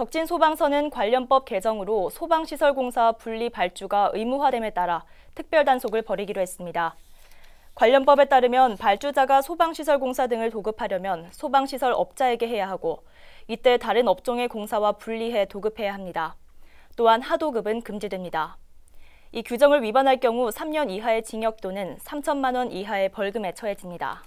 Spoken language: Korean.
덕진 소방서는 관련법 개정으로 소방시설공사 분리 발주가 의무화됨에 따라 특별 단속을 벌이기로 했습니다. 관련법에 따르면 발주자가 소방시설공사 등을 도급하려면 소방시설 업자에게 해야 하고 이때 다른 업종의 공사와 분리해 도급해야 합니다. 또한 하도급은 금지됩니다. 이 규정을 위반할 경우 3년 이하의 징역 또는 3천만 원 이하의 벌금에 처해집니다.